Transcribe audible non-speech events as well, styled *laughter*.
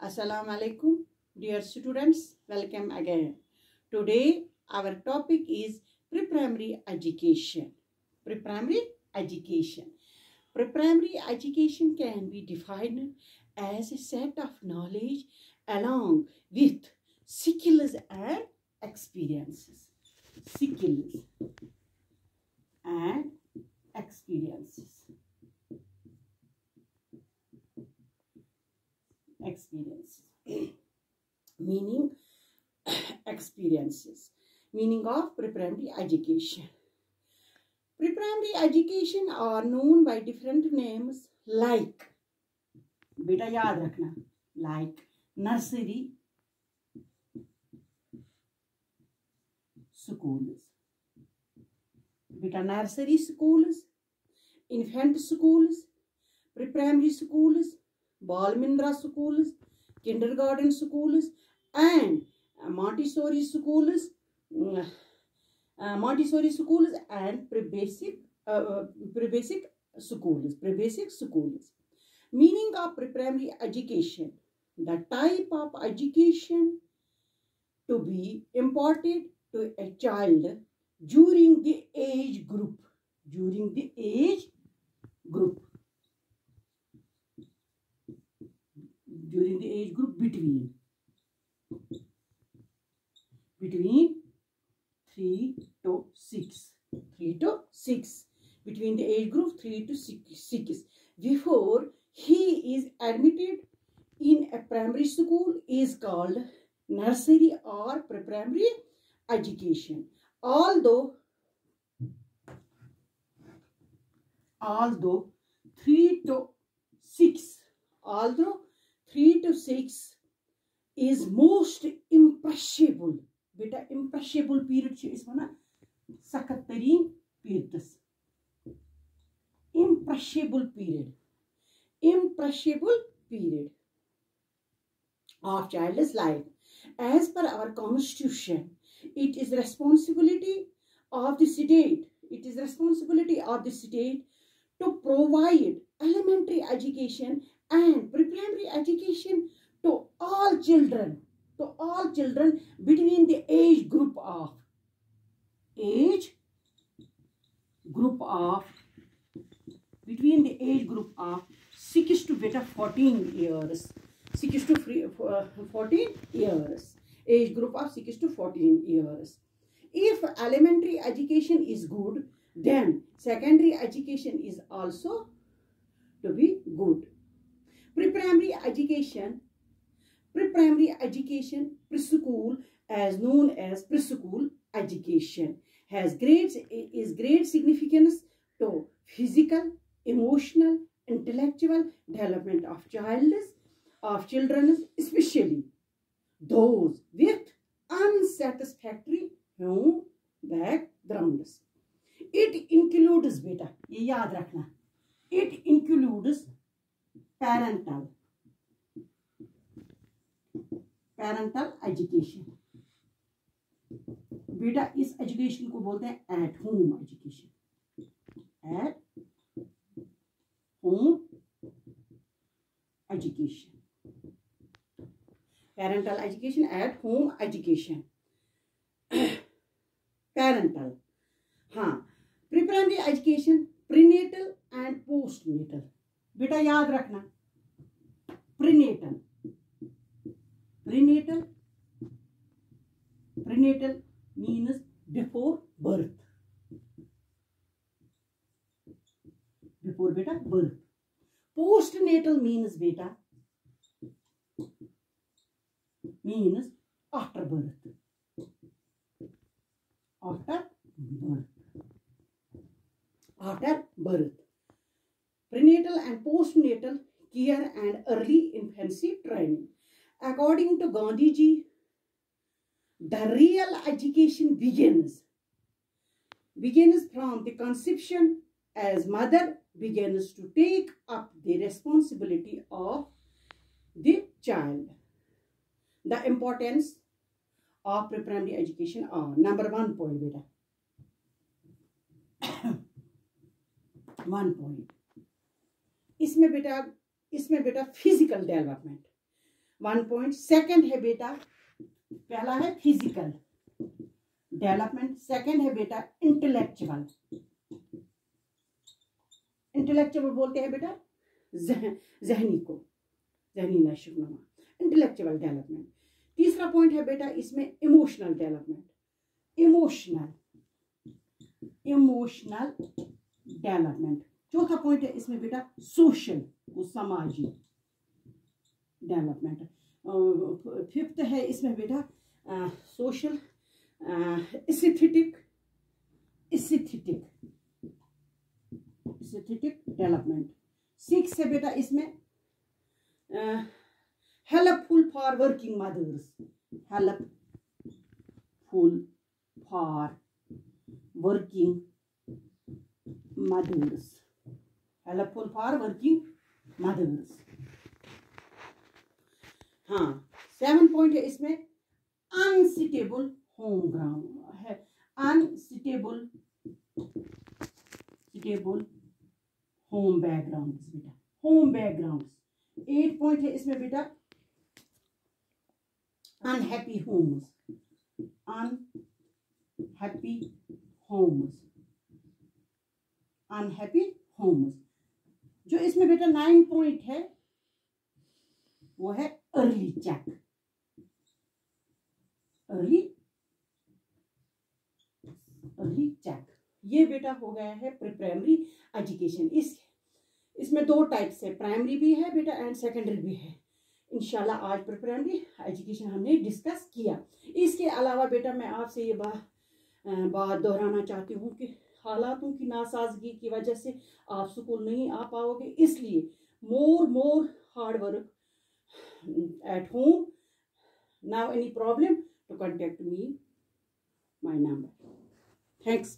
Assalamu alaikum, dear students. Welcome again. Today, our topic is pre-primary education. Pre-primary education. Pre-primary education can be defined as a set of knowledge along with skills and experiences. Skills and experiences. Experiences meaning experiences meaning of pre-primary education pre-primary education are known by different names like बेटा याद रखना like nursery schools बेटा nursery schools infant schools pre-primary schools Balmindra schools, kindergarten schools, and Montessori schools, uh, Montessori schools, and pre-basic, uh, pre-basic schools, pre-basic schools. Meaning of pre-primary education, the type of education to be imparted to a child during the age group, during the age group during the age group between. Between 3 to 6 3 to 6 between the age group 3 to 6, 6 before he is admitted in a primary school is called nursery or pre-primary education. Although although 3 to 6 although three to six is most impressionable बेटा इम्प्रेशेबल period one सख्त तरीन periods impressionable period impressionable period of child's life as per our constitution it is responsibility of the state it is responsibility of the state to provide elementary education and pre-primary education to all children, to all children between the age group of, age group of, between the age group of 6 to better 14 years, 6 to uh, 14 years, age group of 6 to 14 years. If elementary education is good, then secondary education is also to be good. Pre-primary education, pre-primary education, preschool as known as preschool education has great, is great significance to physical, emotional, intellectual development of child, of children, especially those with unsatisfactory home backgrounds. It includes, beta, ये याद रखना, it includes parental parental education बेटा इस education को बोलते हैं at home education at home education parental education at home education parental हाँ pre education prenatal and postnatal बेटा याद रखना prenatal prenatal prenatal means before birth before बेटा बर्थ पोस्ट नेटल मीन्स बेटा means after birth after birth after birth prenatal and postnatal care and early infancy training. According to Gandhiji, the real education begins begins from the conception as mother begins to take up the responsibility of the child. The importance of pre-primary education are number one point *coughs* one point. इसमें बेटा इसमें बेटा physical development one point second है बेटा, पहला है physical development second है बेटा इंटेलेक्चुअल इंटेलेक्चुअल बोलते हैं बेटा जहनी को, जहनी नशो नमा इंटेलेक्चुअल डेवलपमेंट तीसरा पॉइंट है बेटा, इसमें emotional development emotional emotional development चौथा पॉइंट है, इसमें बेटा सोशल समाजी डेवलपमेंट फिफ्थ है, इसमें बेटा social aesthetic aesthetic development six है बेटा, इसमें helpful for working mothers helpful for working mothers helpful for working mothers हाँ सेवन पॉइंट है इसमें अनसिटेबल होम ग्राउंड है। अनसिटेबल सिटेबल होम बैकग्राउंड बेटा होम बैकग्राउंड एट पॉइंट है इसमें बेटा unhappy homes unhappy homes unhappy homes जो इसमें बेटा नाइन पॉइंट है, वो है early check early early check ये बेटा हो गया है प्री प्राइमरी एजुकेशन इस, इसमें दो टाइप है. प्राइमरी भी है बेटा एंड सेकेंडरी भी है. इनशाला आज प्री प्राइमरी एजुकेशन हमने डिस्कस किया. इसके अलावा बेटा मैं आपसे ये बात बात दोहराना चाहती हूँ कि हालातों की नासाजगी की वजह से आप स्कूल नहीं आ पाओगे। इसलिए more more hard work at home now any problem to contact me my number thanks